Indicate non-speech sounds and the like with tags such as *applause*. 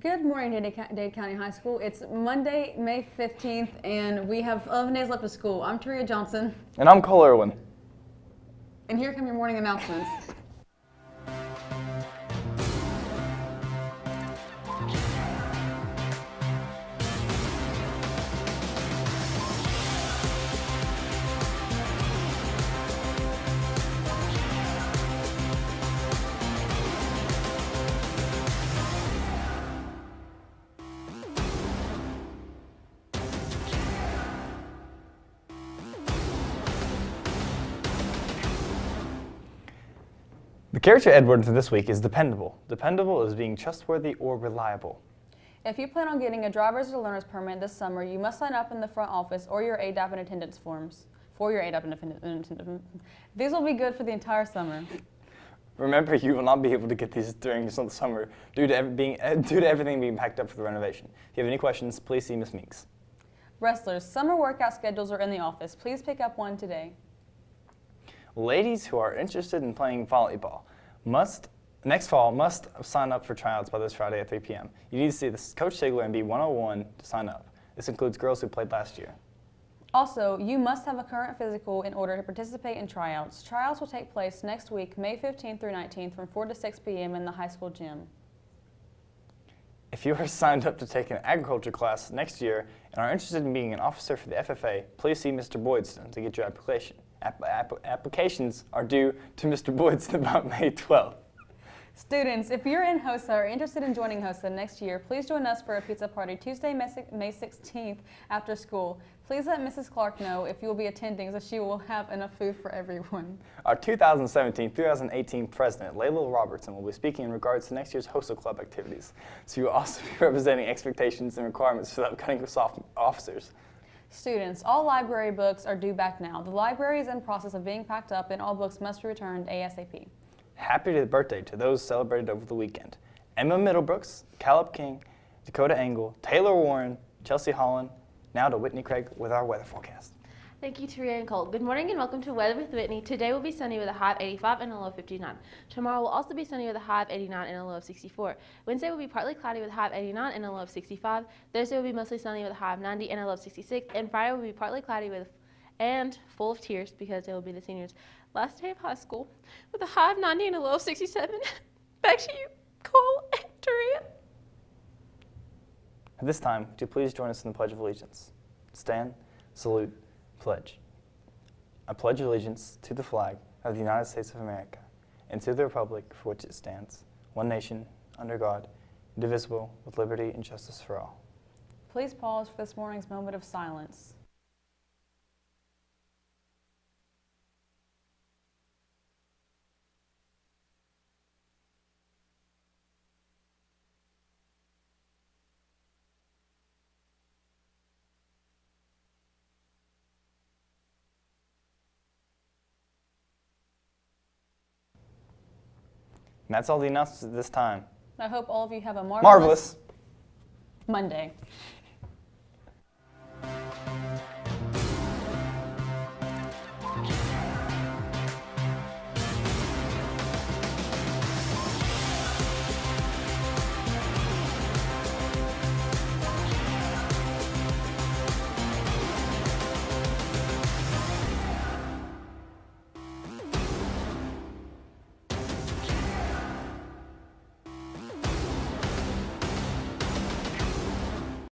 Good morning, Dade Dade County High School. It's Monday, May 15th, and we have 11 days left of school. I'm Taria Johnson, And I'm Cole Irwin. and here come your morning announcements. The character Edward for this week is dependable. Dependable is being trustworthy or reliable. If you plan on getting a driver's or learner's permit this summer, you must sign up in the front office or your ADAP and attendance forms. For your ADAP and attendance. These will be good for the entire summer. Remember, you will not be able to get these during the summer due to, being, *laughs* due to everything being packed up for the renovation. If you have any questions, please see Ms. Meeks. Wrestlers, summer workout schedules are in the office. Please pick up one today. Ladies who are interested in playing volleyball must next fall must sign up for tryouts by this Friday at 3 p.m. You need to see this Coach Sigler and be 101 to sign up. This includes girls who played last year. Also, you must have a current physical in order to participate in tryouts. Tryouts will take place next week, May 15th through 19th from 4 to 6 p.m. in the high school gym. If you are *laughs* signed up to take an agriculture class next year and are interested in being an officer for the FFA, please see Mr. Boydston to get your application. App- app- applications are due to Mr. Boydston *laughs* about May 12th. Students, if you're in HOSA or interested in joining HOSA next year, please join us for a pizza party Tuesday, May 16th after school. Please let Mrs. Clark know if you will be attending so she will have enough food for everyone. Our 2017-2018 president, Layla Robertson, will be speaking in regards to next year's HOSA Club activities. So you will also *laughs* be representing expectations and requirements for the upcoming officers. Students, all library books are due back now. The library is in process of being packed up and all books must be returned ASAP. Happy birthday to those celebrated over the weekend. Emma Middlebrooks, Caleb King, Dakota Engel, Taylor Warren, Chelsea Holland. Now to Whitney Craig with our weather forecast. Thank you, Taria and Cole. Good morning and welcome to Weather with Whitney. Today will be sunny with a high of 85 and a low of 59. Tomorrow will also be sunny with a high of 89 and a low of 64. Wednesday will be partly cloudy with a high of 89 and a low of 65. Thursday will be mostly sunny with a high of 90 and a low of 66. And Friday will be partly cloudy with and full of tears because it will be the seniors' last day of high school with a high of 90 and a low of 67. *laughs* Back to you, Cole and Taria. At this time, would you please join us in the Pledge of Allegiance? Stand, salute, pledge. I pledge allegiance to the flag of the United States of America and to the republic for which it stands, one nation, under God, indivisible, with liberty and justice for all. Please pause for this morning's moment of silence. And that's all the announcements this time. I hope all of you have a marvelous, Marvelous. Monday.